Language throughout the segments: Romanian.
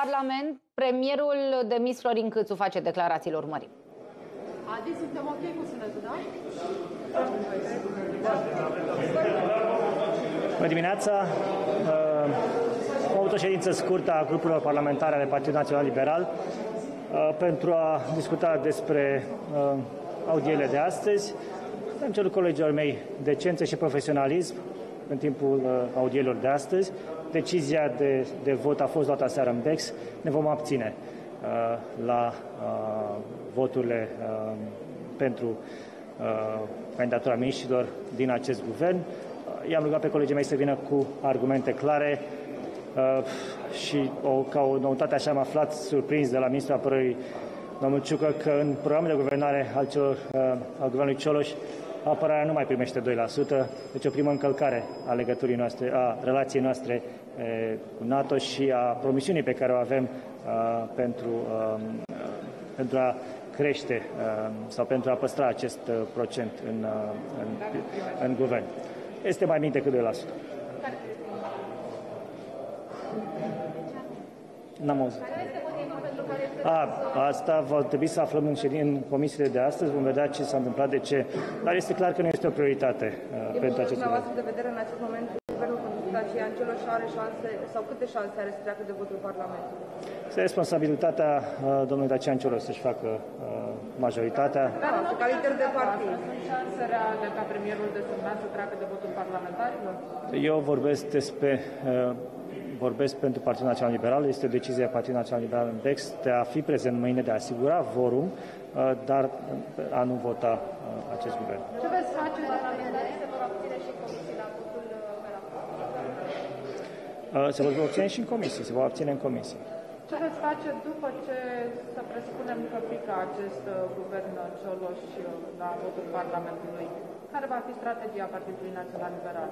Parlament, premierul demis Florin Câțu face declarațiile urmării. Adi, suntem ok cu sunetul, da? Bună dimineața! Uh, Am avut o ședință scurtă a grupurilor parlamentare ale Partidului Național Liberal uh, pentru a discuta despre uh, audierile de astăzi. Am cerut colegilor mei decență și profesionalism în timpul audierilor de astăzi. Decizia de, de vot a fost luată aseară în BEX. Ne vom abține la voturile pentru candidatura miniștrilor din acest guvern. I-am rugat pe colegii mei să vină cu argumente clare și o, ca o noutate așa am aflat surprins de la ministrul apărării domnul Ciucă că în programul de guvernare al, celor, al guvernului Cioloș apărarea nu mai primește 2%, deci o primă încălcare a legăturii noastre, a relației noastre cu NATO și a promisiunii pe care o avem pentru, pentru a crește sau pentru a păstra acest procent în, în, în guvern. Este mai mic decât 2%. N-am auzit. A, asta va trebui să aflăm în, ședin, în comisiile de astăzi, vom vedea ce s-a întâmplat, de ce, dar este clar că nu este o prioritate uh, pentru acest guvern. de vedere, în acest moment, guvernul Dacian Cioloș are șanse, sau câte șanse are să treacă de votul Parlamentului? Este responsabilitatea uh, domnului Dacian Cioloș să-și facă uh, majoritatea. Da, ca lider de partid. Sunt șanse reale ca premierul desemnat să treacă de votul parlamentarilor? Eu vorbesc despre uh, vorbesc pentru Partidul Național Liberal, este o decizie a Partidului Național Liberal în text de a fi prezent mâine, de a asigura vorum, uh, dar a nu vota uh, acest guvern. Ce veți face? Parlamentarii se vor abține și comisii la votul uh, Se vor abține și în comisii, se vor abține în comisii. Ce veți face după ce să presupunem că pică acest guvern Cioloș la votul Parlamentului? Care va fi strategia Partidului Național Liberal?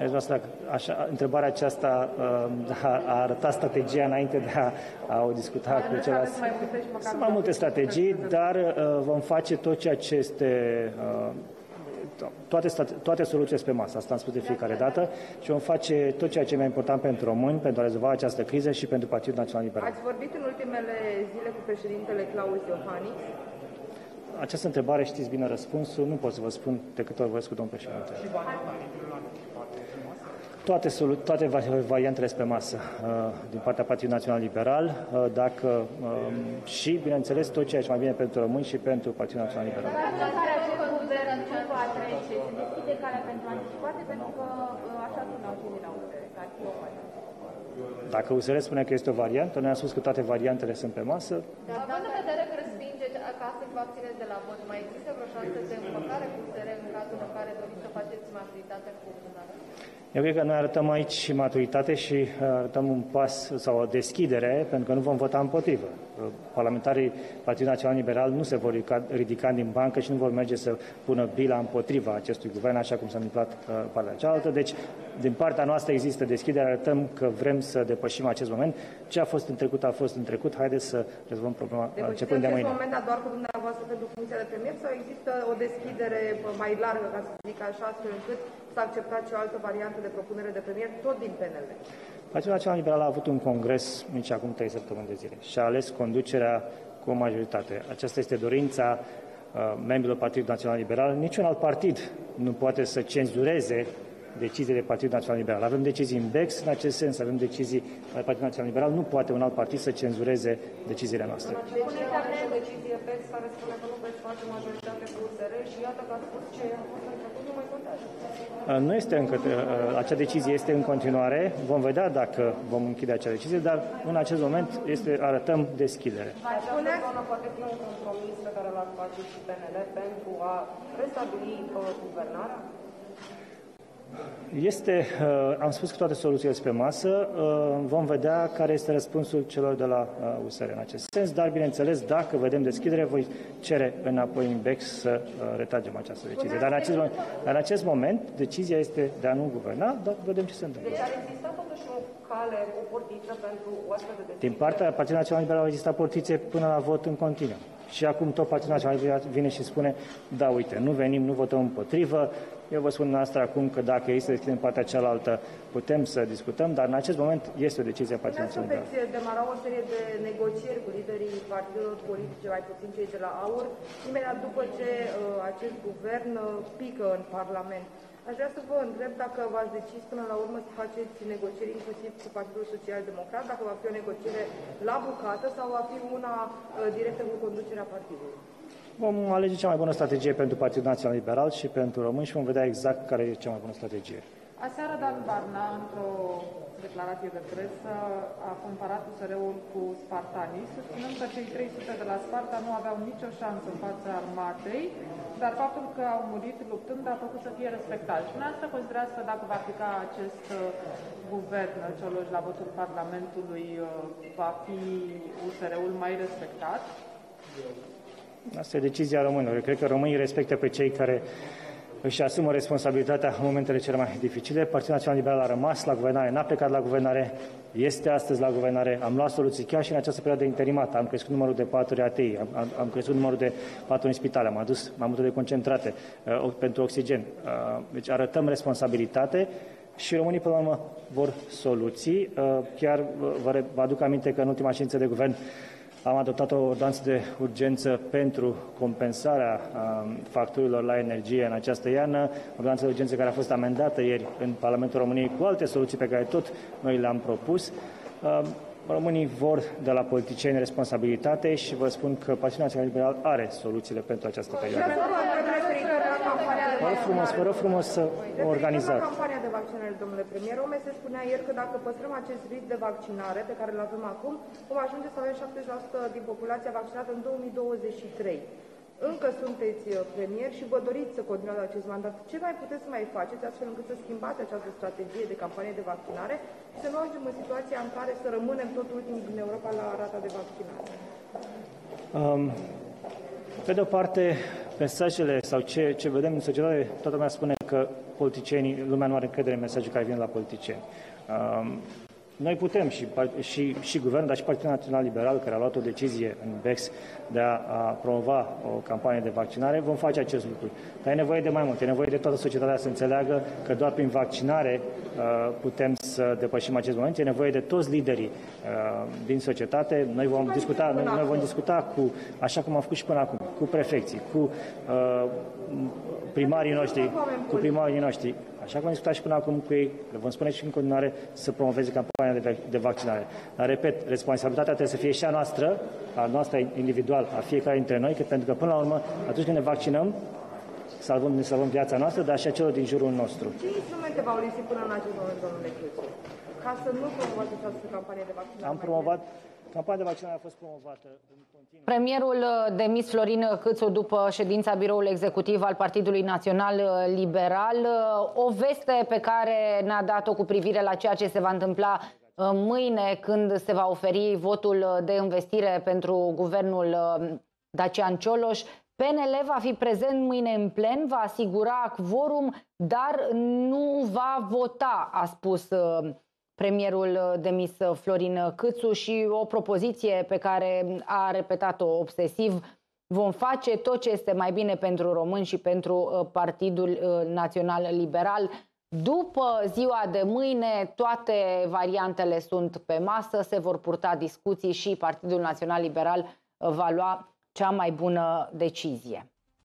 Deci, asta, așa, întrebarea aceasta uh, a, a arătat strategia înainte de a, a o discuta dar cu ceilalți. Sunt mai multe strategii, dar uh, vom face tot ceea ce este uh, toate, toate soluțiile pe masă, asta am spus de fiecare dată și vom face tot ceea ce e mai important pentru români, pentru a rezolva această criză și pentru Partidul Național Liberal. Ați vorbit în ultimele zile cu președintele Claus Iohannis? Această întrebare știți bine răspunsul, nu pot să vă spun decât ori vorbesc cu domnul președinte toate, toate variantele pe masă uh, din partea Partidului Național Liberal, uh, dacă um, și, bineînțeles, tot ceea ce mai bine pentru români și pentru Partidul Național Liberal. Dacă USR spune că este o variantă, noi am spus că toate variantele sunt pe masă. Având în vedere că respinge ca astăzi vă abțineți de la vot, mai există vreo șansă de împăcare cu USR în cazul în care doriți să faceți majoritate cu dumneavoastră? Eu cred că noi arătăm aici maturitate și uh, arătăm un pas sau o deschidere, pentru că nu vom vota împotrivă. Uh, parlamentarii Partidului Național Liberal nu se vor ridica, ridica din bancă și nu vor merge să pună bila împotriva acestui guvern, așa cum s-a întâmplat uh, partea cealaltă. Deci, din partea noastră există deschidere, arătăm că vrem să depășim acest moment. Ce a fost în trecut a fost în trecut. Haideți să rezolvăm problema depășim începând de mâine. Depășim moment doar cu dumneavoastră pentru funcția de premier sau există o deschidere mai largă, ca să zic așa, astfel încât s-a acceptat și o altă variantă de propunere de premier, tot din PNL. Partidul Național Liberal a avut un congres nici acum trei săptămâni de zile și a ales conducerea cu o majoritate. Aceasta este dorința uh, membrilor Partidului Național Liberal. Niciun alt partid nu poate să cenzureze deciziile Partidului Național Liberal. Avem decizii în BEX în acest sens, avem decizii ale Partidului Național Liberal. Nu poate un alt partid să cenzureze deciziile noastre. Deci, o decizie BEX care spune că nu veți face majoritate cu USR și iată că a spus ce a fost în trecut, nu mai contează. Uh, nu este încă, uh, acea decizie este în continuare, vom vedea dacă vom închide acea decizie, dar în acest moment este, arătăm deschidere. Spuneți, poate fi un compromis pe care l-ar face și PNL pentru a restabili uh, guvernarea? Este, uh, am spus că toate soluțiile sunt pe masă, uh, vom vedea care este răspunsul celor de la USR uh, în acest sens, dar bineînțeles, dacă vedem deschidere, voi cere înapoi în BEX să retragem această decizie. Dar în acest, moment, în acest moment, decizia este de a nu guverna, dar vedem ce se întâmplă. Deci ar exista totuși o cale, o portiță pentru o astfel de decizie? Din partea Partidului Național Liberal au existat portițe până la vot în continuu. Și acum tot Partidul Național Liberal vine și spune, da, uite, nu venim, nu votăm împotrivă, Eu vă spun asta acum că dacă ei să deschidem partea cealaltă, putem să discutăm, dar în acest moment este o decizie a Partidului Național. veți demara o serie de negocieri cu liderii partidelor politice, mai puțin cei de la AUR, imediat după ce uh, acest guvern uh, pică în Parlament. Aș vrea să vă întreb dacă v-ați decis până la urmă să faceți negocieri inclusiv cu Partidul Social Democrat, dacă va fi o negociere la bucată sau va fi una uh, directă cu conducerea partidului. Vom alege cea mai bună strategie pentru Partidul Național Liberal și pentru români și vom vedea exact care e cea mai bună strategie. Aseară Dan Barna, într-o declarație de presă, a comparat USR-ul cu spartanii, susținând că cei 300 de la Sparta nu aveau nicio șansă în fața armatei, dar faptul că au murit luptând a făcut să fie respectați. Și asta considerați că dacă va aplica acest uh, guvern Cioloș la votul Parlamentului, uh, va fi USR-ul mai respectat? Asta e decizia românilor. Eu cred că românii respectă pe cei care își asumă responsabilitatea în momentele cele mai dificile. Partidul Național Liberal a rămas la guvernare, n-a plecat la guvernare, este astăzi la guvernare. Am luat soluții chiar și în această perioadă interimată. Am crescut numărul de paturi ATI, am, am, am crescut numărul de paturi în spitale, am adus mai multe de concentrate uh, pentru oxigen. Uh, deci arătăm responsabilitate și românii, până la urmă, vor soluții. Uh, chiar vă, vă aduc aminte că în ultima ședință de guvern am adoptat o ordonanță de urgență pentru compensarea um, facturilor la energie în această iarnă, ordonanță de urgență care a fost amendată ieri în Parlamentul României cu alte soluții pe care tot noi le-am propus. Um, românii vor de la politicieni responsabilitate și vă spun că Partidul Național Liberal are soluțiile pentru această perioadă. Vă rog frumos, vă rog frumos să organizați. La campania de vaccinare, domnule premier, OMS spunea ieri că dacă păstrăm acest ritm de vaccinare pe care îl avem acum, vom ajunge să avem 70% din populația vaccinată în 2023. Încă sunteți uh, premier și vă doriți să continuați acest mandat. Ce mai puteți să mai faceți astfel încât să schimbați această strategie de campanie de vaccinare și să nu ajungem în situația în care să rămânem tot ultimii din Europa la rata de vaccinare? Um, pe de o parte, mesajele sau ce, ce vedem în societate, toată lumea spune că politicienii, lumea nu are încredere în mesajele care vin la politicieni. Um, noi putem și, și, și guvernul, dar și Partidul Național Liberal, care a luat o decizie în BEX de a, a promova o campanie de vaccinare, vom face acest lucru. Dar e nevoie de mai mult, e nevoie de toată societatea să înțeleagă că doar prin vaccinare uh, putem să depășim acest moment, e nevoie de toți liderii uh, din societate. Noi vom discuta, noi, noi vom discuta cu, așa cum am făcut și până acum, cu prefecții, cu uh, primarii noștri, cu primarii noștri, Așa cum am discutat și până acum cu ei, le vom spune și în continuare să promoveze campania de, de vaccinare. Dar, repet, responsabilitatea trebuie să fie și a noastră, a noastră individual, a fiecare dintre noi, că, pentru că, până la urmă, atunci când ne vaccinăm, salvăm, ne salvăm viața noastră, dar și a celor din jurul nostru. Ce instrumente v-au lipsit până în acest moment, domnule Cristu? Ca să nu promovați această campanie de vaccinare? Am promovat, campania de vaccinare a fost promovată în Premierul uh, demis Florin Câțu după ședința biroului executiv al Partidului Național uh, Liberal. Uh, o veste pe care ne-a dat-o cu privire la ceea ce se va întâmpla mâine când se va oferi votul de investire pentru guvernul Dacian Cioloș. PNL va fi prezent mâine în plen, va asigura quorum, dar nu va vota, a spus premierul uh, demis uh, Florin Câțu și o propoziție pe care a repetat-o obsesiv. Vom face tot ce este mai bine pentru români și pentru uh, Partidul Național Liberal. După ziua de mâine, toate variantele sunt pe masă, se vor purta discuții și Partidul Național Liberal va lua cea mai bună decizie.